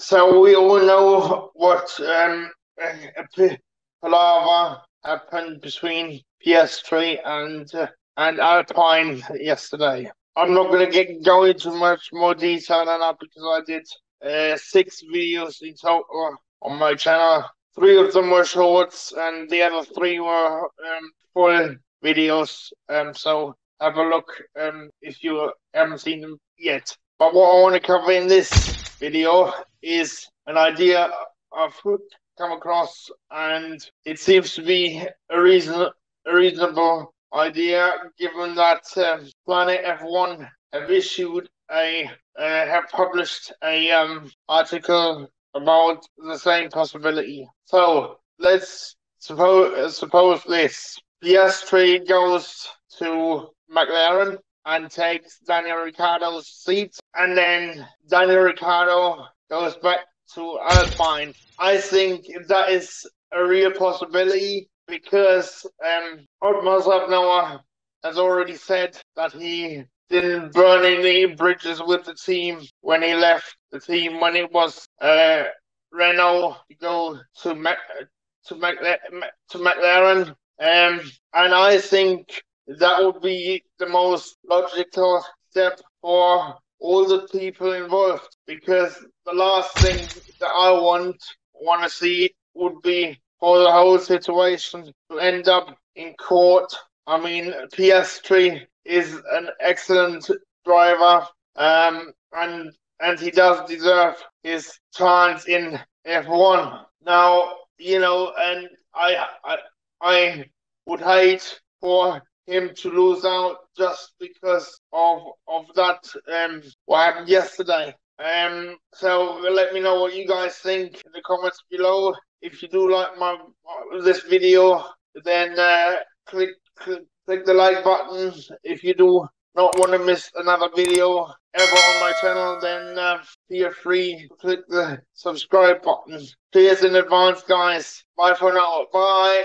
so we all know what um, palaver happened between Piastri and uh, and Alpine yesterday. I'm not going to get go into much more detail than that because I did uh, six videos in total on my channel. Three of them were shorts, and the other three were um, full videos. Um, so have a look um, if you haven't seen them yet. But what I want to cover in this video is an idea I've come across, and it seems to be a reason a reasonable idea given that um, Planet F1 have issued a uh, have published a um, article about the same possibility. So let's suppose suppose this: Piastri goes to McLaren and takes Daniel Ricciardo's seat, and then Daniel Ricciardo goes back to Alpine. I think that is a real possibility because um, Otmar Szafnauer has already said that he didn't burn any bridges with the team when he left the team when it was uh, Renault to go to Mac- to McLaren, to McLaren. Um, and I think that would be the most logical step for all the people involved because the last thing that I want want to see would be for the whole situation to end up in court. I mean, Piastri is an excellent driver, um, and and he does deserve his chance in F1. Now, you know, and I I, I would hate for him to lose out just because of of that um what happened yesterday. Um, so let me know what you guys think in the comments below. If you do like my this video, then uh, click, click click the like button. If you do not want to miss another video ever on my channel, then uh, feel free to click the subscribe button. Cheers in advance, guys. Bye for now. Bye.